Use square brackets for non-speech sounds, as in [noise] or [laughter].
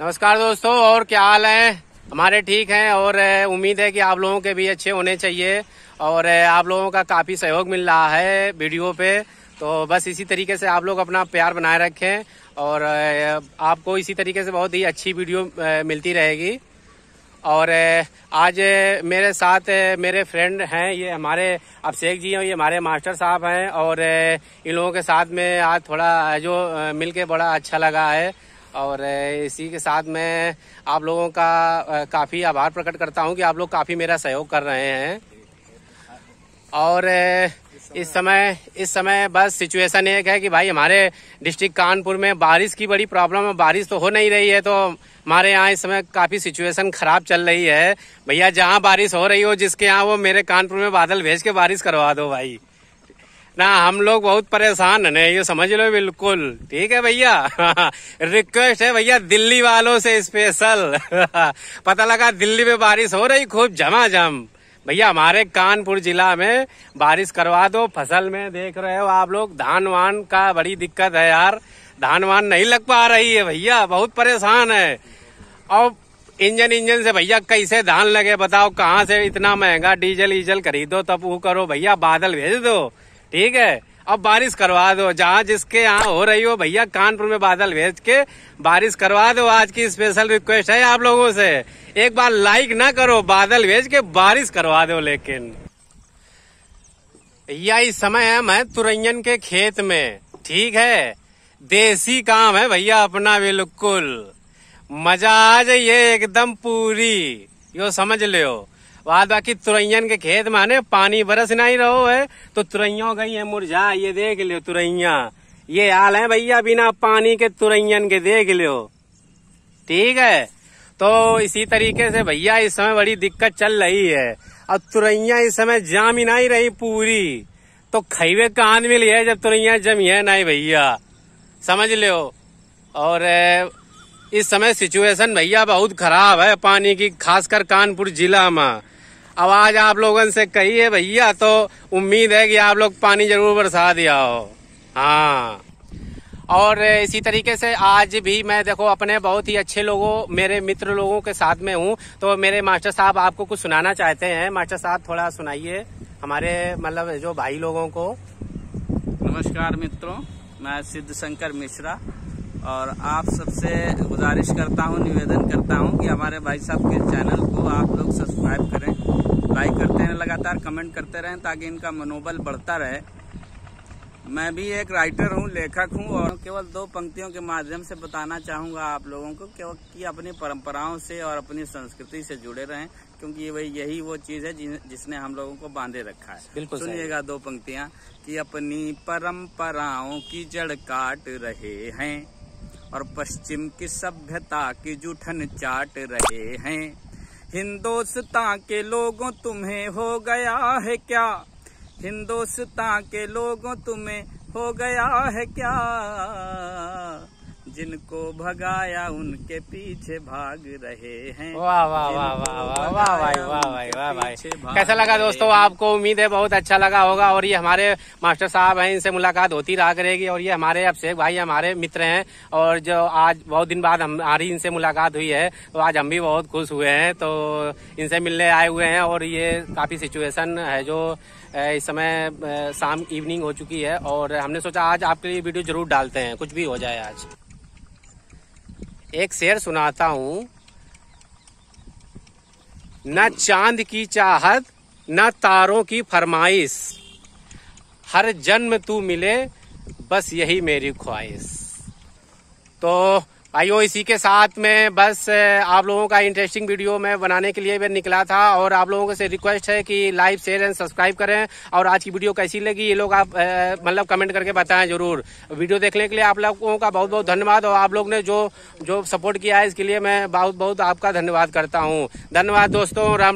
नमस्कार दोस्तों, और क्या हाल है? हमारे ठीक हैं, और उम्मीद है कि आप लोगों के भी अच्छे होने चाहिए, और आप लोगों का काफ़ी सहयोग मिल रहा है वीडियो पे। तो बस इसी तरीके से आप लोग अपना प्यार बनाए रखें, और आपको इसी तरीके से बहुत ही अच्छी वीडियो मिलती रहेगी। और आज मेरे साथ मेरे फ्रेंड हैं, ये हमारे अभिषेक जी हैं, ये हमारे मास्टर साहब हैं, और इन लोगों के साथ में आज थोड़ा, जो मिलके बड़ा अच्छा लगा है। और इसी के साथ मैं आप लोगों का काफ़ी आभार प्रकट करता हूँ कि आप लोग काफ़ी मेरा सहयोग कर रहे हैं। और इस समय इस समय बस सिचुएशन एक है कि भाई हमारे डिस्ट्रिक्ट कानपुर में बारिश की बड़ी प्रॉब्लम है। बारिश तो हो नहीं रही है तो हमारे यहाँ इस समय काफ़ी सिचुएशन खराब चल रही है। भैया जहाँ बारिश हो रही हो जिसके यहाँ वो मेरे कानपुर में बादल भेज के बारिश करवा दो भाई। ना, हम लोग बहुत परेशान है, ये समझ लो बिल्कुल। ठीक है भैया? [laughs] रिक्वेस्ट है भैया, दिल्ली वालों से स्पेशल [laughs] पता लगा दिल्ली में बारिश हो रही, खूब झमाझम। भैया, हमारे कानपुर जिला में बारिश करवा दो, फ़सल में देख रहे हो आप लोग धान वान का बड़ी दिक्कत है यार। धान वान नहीं लग पा रही है भैया, बहुत परेशान है। और इंजन इंजन से भैया, कैसे धान लगे बताओ, कहाँ से इतना महँगा डीजल ईजल खरीदो, तब वो करो। भैया, बादल भेज दो। ठीक है? अब बारिश करवा दो। जहाँ जिसके यहाँ हो रही हो, भैया कानपुर में बादल भेज के बारिश करवा दो। आज की स्पेशल रिक्वेस्ट है आप लोगों से। एक बार लाइक ना करो, बादल भेज के बारिश करवा दो लेकिन। भैया, इस समय है मैं तुरैयन के खेत में। ठीक है? देसी काम है भैया अपना बिल्कुल। मज़ा आ जाइए एकदम पूरी। यो समझ लियो बाद बाकी तुरैयन के खेत में पानी बरस नहीं रहो, है। तो तुरैयों गई है मुरझा, ये देख लियो तुरैया। ये हाल है भैया, बिना पानी के तुरैयन के देख लियो। ठीक है? तो इसी तरीके से भैया, इस समय बड़ी दिक्कत चल रही है। अब तुरैया इस समय जाम ही नहीं रही पूरी। तो खैवे कहाँ मिली है, जब तुरैया जमी है नहीं भैया। समझ लो और इस समय सिचुएशन भैया बहुत खराब है, पानी की, खासकर कानपुर जिला में। आज आप लोगों से कही है भैया तो उम्मीद है कि आप लोग पानी ज़रूर बरसा दिया हो। हाँ। और इसी तरीके से आज भी मैं देखो, अपने बहुत ही अच्छे लोगों, मेरे मित्र लोगों के साथ में हूँ। तो मेरे मास्टर साहब आपको कुछ सुनाना चाहते हैं। मास्टर साहब, थोड़ा सुनाइए हमारे मतलब जो भाई लोगों को। नमस्कार मित्रों, मैं सिद्ध शंकर मिश्रा और आप सबसे गुजारिश करता हूँ, निवेदन करता हूँ कि हमारे भाई साहब के चैनल को आप लोग सब्सक्राइब करें। लाइक करते रहें लगातार कमेंट करते रहें ताकि इनका मनोबल बढ़ता रहे। मैं भी एक राइटर हूँ लेखक हूँ और केवल दो पंक्तियों के माध्यम से बताना चाहूँगा आप लोगों को कि, कि अपनी परंपराओं से और अपनी संस्कृति से जुड़े रहें क्योंकि वही यही वो चीज़ है जिसने हम लोगों को बांधे रखा है। बिल्कुल सुनिएगा दो पंक्तियाँ कि अपनी परंपराओं की जड़ काट रहे हैं और पश्चिम की सभ्यता की जूठन चाट रहे हैं। हिंदुस्तान के लोगों तुम्हें हो गया है क्या? हिंदोस्तान के लोगों तुम्हें हो गया है क्या? जिनको भगाया उनके पीछे भाग रहे हैं। वाह वाह वाह वाह वाह वाह भाई वाह भाई वाह भाई कैसा लगा दोस्तों? आपको उम्मीद है बहुत अच्छा लगा होगा और ये हमारे मास्टर साहब हैं इनसे मुलाकात होती रहा करेगी और ये हमारे अभिषेक भाई हमारे मित्र हैं और जो आज बहुत दिन बाद हमारी इनसे मुलाकात हुई है तो आज हम भी बहुत खुश हुए हैं तो इनसे मिलने आए हुए हैं और ये काफ़ी सिचुएशन है जो इस समय शाम इवनिंग हो चुकी है और हमने सोचा आज आपके लिए वीडियो ज़रूर डालते हैं कुछ भी हो जाए आज। एक शेर सुनाता हूँ। न चाँद की चाहत, न तारों की फरमाइश। हर जन्म तू मिले, बस यही मेरी ख्वाहिश। तो आइयो इसी के साथ में बस आप लोगों का इंटरेस्टिंग वीडियो मैं बनाने के लिए मैं निकला था और आप लोगों से रिक्वेस्ट है कि लाइक शेयर एंड सब्सक्राइब करें। और आज की वीडियो कैसी लगी ये लोग आप मतलब कमेंट करके बताएँ ज़रूर। वीडियो देखने के लिए आप लोगों का बहुत बहुत धन्यवाद और आप लोग ने जो जो सपोर्ट किया है, इसके लिए मैं बहुत बहुत आपका धन्यवाद करता हूँ। धन्यवाद दोस्तों, राम